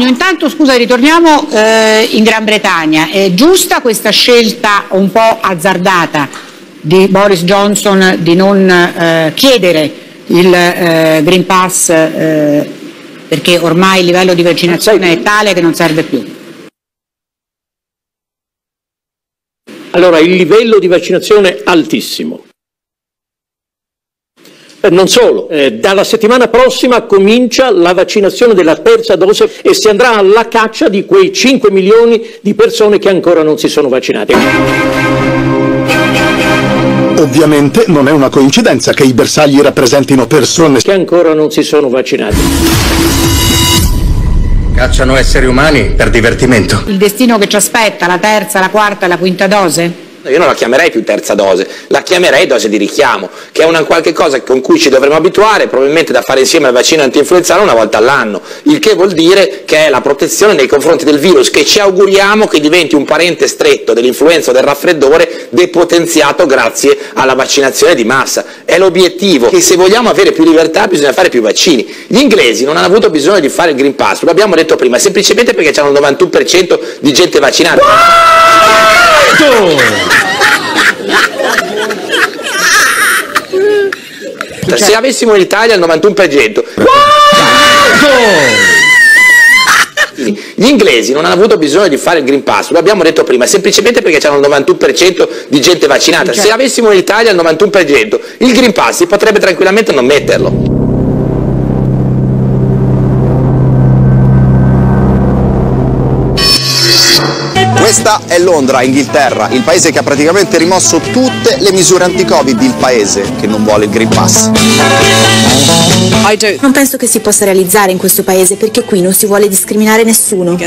Antonio, intanto scusa, ritorniamo eh, in Gran Bretagna. È giusta questa scelta un po' azzardata di Boris Johnson di non eh, chiedere il eh, Green Pass eh, perché ormai il livello di vaccinazione è tale che non serve più? Allora, il livello di vaccinazione è altissimo. Eh, non solo, eh, dalla settimana prossima comincia la vaccinazione della terza dose e si andrà alla caccia di quei 5 milioni di persone che ancora non si sono vaccinate. Ovviamente non è una coincidenza che i bersagli rappresentino persone che ancora non si sono vaccinate. Cacciano esseri umani per divertimento. Il destino che ci aspetta, la terza, la quarta e la quinta dose? Io non la chiamerei più terza dose, la chiamerei dose di richiamo, che è una qualche cosa con cui ci dovremmo abituare, probabilmente da fare insieme al vaccino antinfluenzale una volta all'anno, il che vuol dire che è la protezione nei confronti del virus che ci auguriamo che diventi un parente stretto dell'influenza o del raffreddore depotenziato grazie alla vaccinazione di massa. È l'obiettivo che se vogliamo avere più libertà bisogna fare più vaccini. Gli inglesi non hanno avuto bisogno di fare il Green Pass, lo abbiamo detto prima, semplicemente perché hanno il 91% di gente vaccinata. Se avessimo in Italia il 91%. Gli inglesi non hanno avuto bisogno di fare il Green Pass, lo abbiamo detto prima, semplicemente perché hanno il 91% di gente vaccinata. Se avessimo in Italia il 91%, il Green Pass si potrebbe tranquillamente non metterlo. Questa è Londra, Inghilterra, il paese che ha praticamente rimosso tutte le misure anti-Covid, il paese che non vuole il Green Pass. Non penso che si possa realizzare in questo paese perché qui non si vuole discriminare nessuno.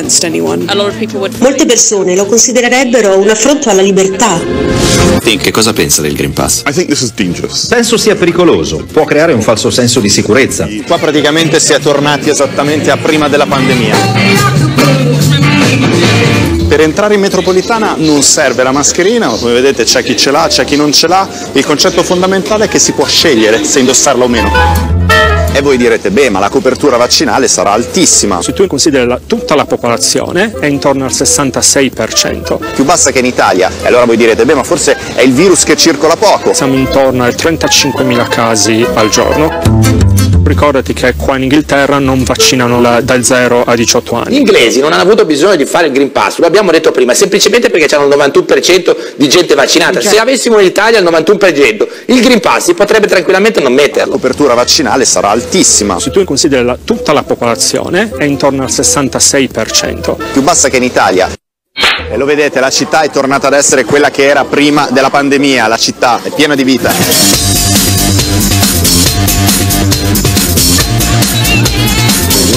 Molte persone lo considererebbero un affronto alla libertà. Think, che cosa pensa del Green Pass? Penso sia pericoloso, può creare un falso senso di sicurezza. Qua praticamente si è tornati esattamente a prima della pandemia. Per entrare in metropolitana non serve la mascherina, come vedete c'è chi ce l'ha, c'è chi non ce l'ha, il concetto fondamentale è che si può scegliere se indossarla o meno. E voi direte, beh, ma la copertura vaccinale sarà altissima. Se tu consideri la, tutta la popolazione è intorno al 66%. Più bassa che in Italia. E allora voi direte, beh, ma forse è il virus che circola poco. Siamo intorno ai 35.000 casi al giorno. Ricordati che qua in Inghilterra non vaccinano la, dal 0 a 18 anni. Gli inglesi non hanno avuto bisogno di fare il Green Pass, lo abbiamo detto prima, semplicemente perché hanno il 91% di gente vaccinata. Se avessimo in Italia il 91%, il Green Pass si potrebbe tranquillamente non metterlo. La copertura vaccinale sarà altissima. Se tu consideri la, tutta la popolazione è intorno al 66%. Più bassa che in Italia. E lo vedete, la città è tornata ad essere quella che era prima della pandemia, la città è piena di vita.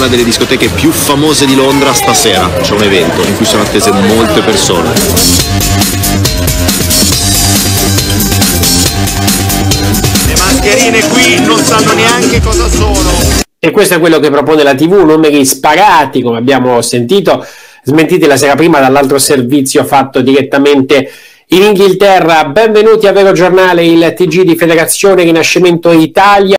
Una delle discoteche più famose di Londra stasera c'è un evento in cui sono attese molte persone. Le mascherine qui non sanno neanche cosa sono. E questo è quello che propone la TV, numeri sparati, come abbiamo sentito, smentiti la sera prima dall'altro servizio fatto direttamente in Inghilterra. Benvenuti a Vero Giornale, il TG di Federazione Rinascimento Italia.